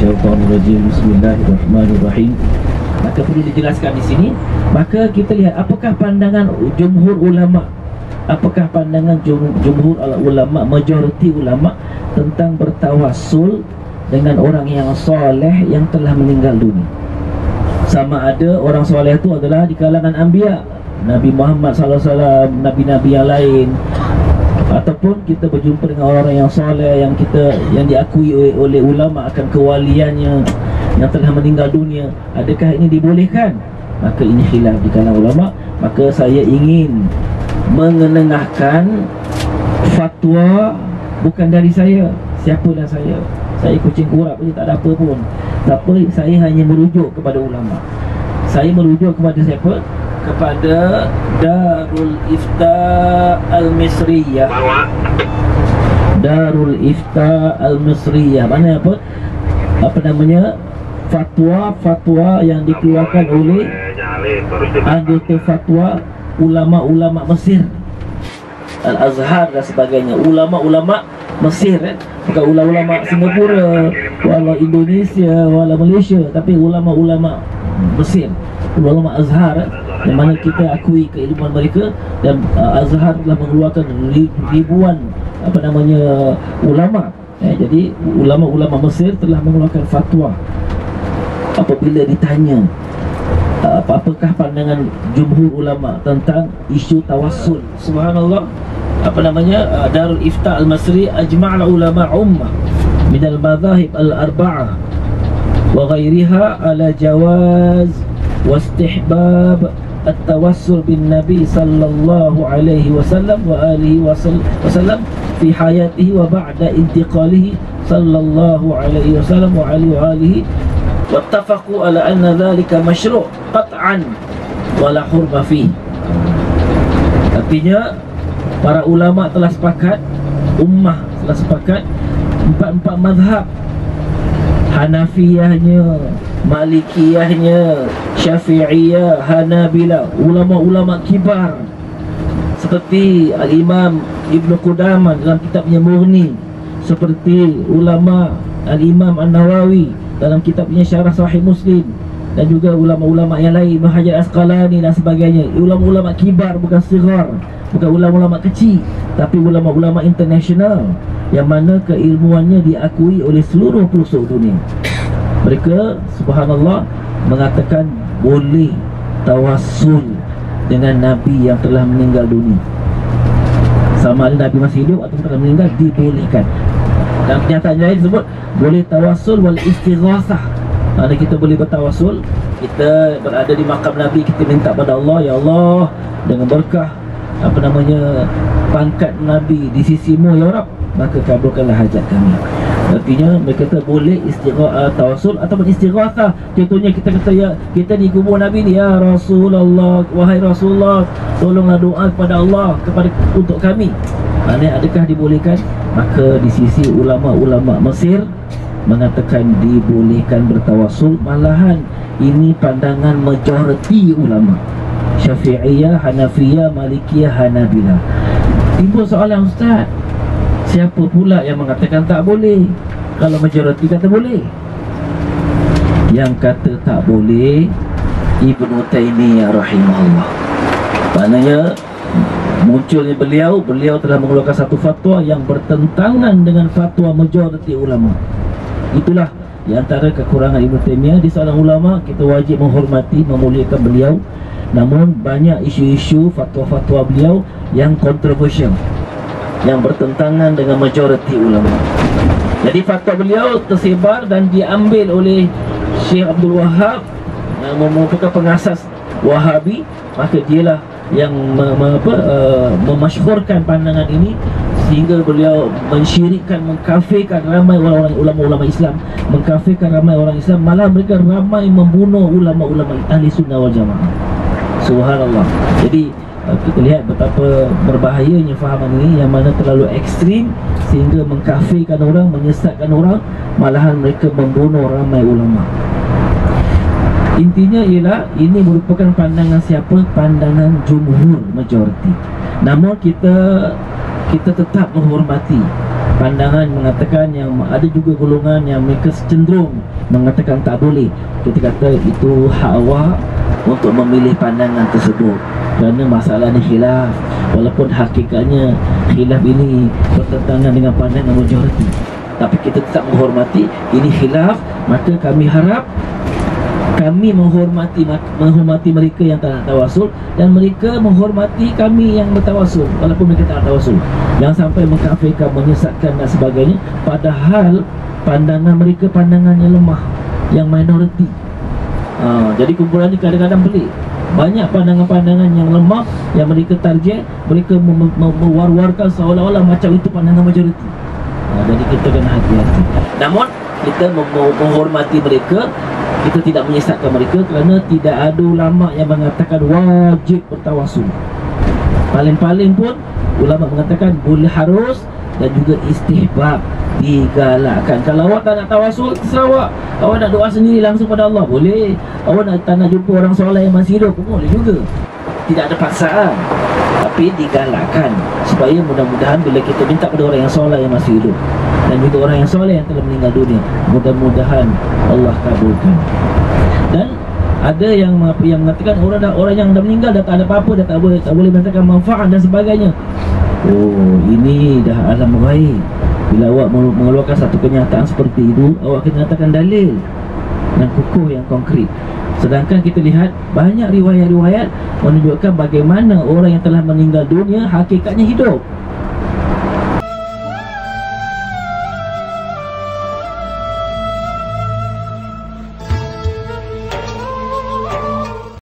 rajim. Bismillahirrahmanirrahim. Maka perlu dijelaskan di sini, maka kita lihat apakah pandangan jumhur ulama apakah pandangan jum, jumhur ulama majoriti ulama tentang bertawassul dengan orang yang soleh yang telah meninggal dunia sama ada orang soleh itu adalah di kalangan anbiya Nabi Muhammad SAW, Nabi-Nabi yang lain ataupun kita berjumpa dengan orang yang soleh yang kita yang diakui oleh, oleh ulama akan kewaliannya yang telah meninggal dunia. Adakah ini dibolehkan? Maka ini khilaf di kalangan ulama. Maka saya ingin mengenengahkan fatwa bukan dari saya. Siapalah saya? Saya kucing kurap saja tak ada apa pun. Tapi saya hanya merujuk kepada ulama. Saya merujuk kepada siapa kepada Darul Ifta Al-Misriyah. Darul Ifta Al-Misriyah. Mana apa? Apa namanya? Fatwa-fatwa yang dikeluarkan oleh Anggota fatwa Ulama-ulama Mesir. Al-Azhar dan sebagainya. Ulama-ulama Mesir eh? Bukan ulama-ulama Singapura Wala Indonesia Wala Malaysia Tapi ulama-ulama Mesir. Ulama Azhar eh? yang mana kita akui keilmuan mereka dan uh, Azhar telah mengeluarkan ribuan apa namanya ulama eh, jadi ulama-ulama Mesir telah mengeluarkan fatwa apabila ditanya uh, apa-apakah pandangan jumhur ulama tentang isu tawassul subhanallah apa namanya uh, Darul Ifta Al-Masri ajma'al ulama ummah min al-madhahib al-arba'ah wa ghairiha ala jawaz واستحباب at-tawassul bin Nabi sallallahu alaihi wasallam wa alihi wasallam fi hayatihi wa ba'da intiqalihi sallallahu alaihi wasallam wa alihi wa alihi wattafaqu ala anna dhalika mashru' qat'an wa la hurma fi artinya para ulama telah sepakat ummah telah sepakat empat-empat mazhab Hanafiyahnya Malikiyahnya Syafi'iyah Hanabila Ulama-ulama kibar. Seperti Al-Imam Ibn Qudamah dalam kitabnya Murni Seperti ulama Al-Imam An-Nawawi dalam kitabnya Syarah Sahih Muslim dan juga ulama-ulama yang lain Mahajar Asqalani dan sebagainya. Ulama-ulama kibar bukan sigar bukan ulama-ulama kecil tapi ulama-ulama internasional yang mana keilmuannya diakui oleh seluruh pelosok dunia. Mereka subhanallah mengatakan boleh tawassul dengan nabi yang telah meninggal dunia. Sama ada nabi masih hidup atau telah meninggal dibolehkan. Dan kenyataan lain disebut boleh tawassul wal istighasah mana kita boleh bertawasul Kita berada di makam Nabi Kita minta pada Allah Ya Allah Dengan berkah Apa namanya Pangkat Nabi di sisimu Ya Rab Maka kabulkanlah hajat kami Artinya mereka kata boleh istighah tawasul ataupun istighatsah. Contohnya kita kata ya kita di kubur Nabi ni ya Rasulullah wahai Rasulullah tolonglah doa kepada Allah kepada untuk kami. Ini adakah dibolehkan? Maka di sisi ulama-ulama Mesir mengatakan dibolehkan bertawasul malahan. Ini pandangan majoriti ulama. Syafi'iyah, Hanafiyah, Malikiyah, Hanabila timbul soalan Ustaz siapa pula yang mengatakan tak boleh? Kalau majoriti kata boleh. Yang kata tak boleh Ibnu Taimiyah rahimahullah. Maknanya munculnya beliau beliau telah mengeluarkan satu fatwa yang bertentangan dengan fatwa majoriti ulama Itulah di antara kekurangan Ibn Taymiyah. Di seorang ulama kita wajib menghormati, memuliakan beliau. Namun banyak isu-isu fatwa-fatwa beliau yang kontroversial Yang bertentangan dengan majoriti ulama. Jadi fatwa beliau tersebar dan diambil oleh Syekh Abdul Wahab Yang merupakan pengasas Wahabi. Maka dialah yang me, me, apa, uh, memasyhurkan pandangan ini sehingga beliau mensyirikkan mengkafirkan ramai orang ulama-ulama Islam mengkafirkan ramai orang Islam malah mereka ramai membunuh ulama-ulama ahli sunnah wal jamaah subhanallah jadi uh, kita lihat betapa berbahayanya fahaman ini yang mana terlalu ekstrim sehingga mengkafirkan orang menyesatkan orang malahan mereka membunuh ramai ulama Intinya ialah ini merupakan pandangan siapa? Pandangan jumhur majoriti. Namun kita kita tetap menghormati. Pandangan mengatakan yang ada juga golongan yang mereka cenderung mengatakan tak boleh. Kita kata itu hak awak untuk memilih pandangan tersebut. Kerana masalah ni khilaf. Walaupun hakikatnya khilaf ini bertentangan dengan pandangan majoriti. Tapi kita tetap menghormati ini khilaf maka kami harap kami menghormati menghormati mereka yang tak nak tawasul dan mereka menghormati kami yang bertawasul walaupun mereka tak nak tawasul. Jangan sampai mengkafirkan menyesatkan dan sebagainya. Padahal pandangan mereka pandangan yang lemah yang minoriti. Ha, jadi kumpulan ni kadang-kadang pelik. Banyak pandangan-pandangan yang lemah yang mereka target mereka mewar-warkan seolah-olah macam itu pandangan majoriti. Ha, jadi kita kena hati-hati. Namun kita menghormati mereka kita tidak menyesatkan mereka kerana tidak ada ulama yang mengatakan wajib bertawasul paling-paling pun ulama mengatakan boleh harus dan juga istihbab digalakkan. Kalau awak tak nak tawasul terserah awak. Awak nak doa sendiri langsung pada Allah boleh. Awak nak tak nak jumpa orang soleh yang masih hidup pun boleh juga tidak ada paksaan. Tapi digalakkan supaya mudah-mudahan bila kita minta pada orang yang soleh yang masih hidup dan juga orang yang soleh yang telah meninggal dunia mudah-mudahan Allah kabulkan. Dan ada yang yang mengatakan orang orang yang dah meninggal dah tak ada apa-apa dah tak boleh tak boleh merasakan manfaat dan sebagainya. Oh ini dah alam baik. Bila awak mengeluarkan satu kenyataan seperti itu awak kena nyatakan dalil dan kukuh yang konkret. Sedangkan kita lihat banyak riwayat-riwayat menunjukkan bagaimana orang yang telah meninggal dunia hakikatnya hidup